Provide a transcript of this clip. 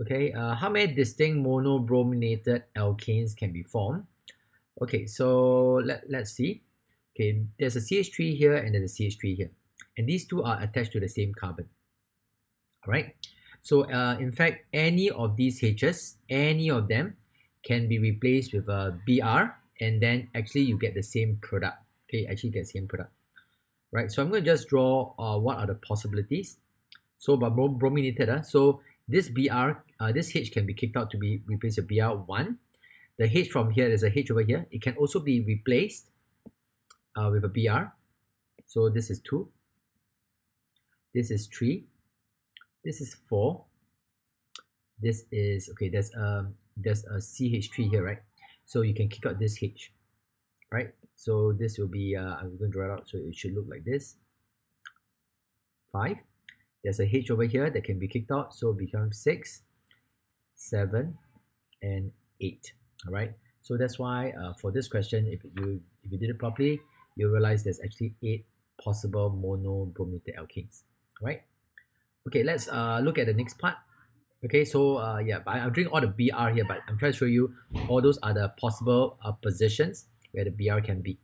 Okay, uh, how many distinct monobrominated alkanes can be formed? Okay, so let, let's see. Okay, there's a CH3 here and there's a CH3 here. And these two are attached to the same carbon. Alright, so uh, in fact, any of these H's, any of them can be replaced with a BR and then actually you get the same product. Okay, actually get same product. Right, so I'm going to just draw uh, what are the possibilities. So by brominated, uh, so this BR, uh, this H can be kicked out to be replaced with BR1. The H from here, there's a H over here. It can also be replaced uh, with a BR. So this is 2. This is 3. This is 4. This is, okay, there's a, there's a CH3 here, right? So you can kick out this H, right? So this will be, uh, I'm going to draw it out so it should look like this. 5. There's a H over here that can be kicked out, so it becomes 6, 7, and 8. Alright, so that's why uh, for this question, if you if you did it properly, you realize there's actually 8 possible monobrominated alkanes. Right? Okay, let's uh, look at the next part. Okay, so uh, yeah, I'm doing all the BR here, but I'm trying to show you all those the possible uh, positions where the BR can be.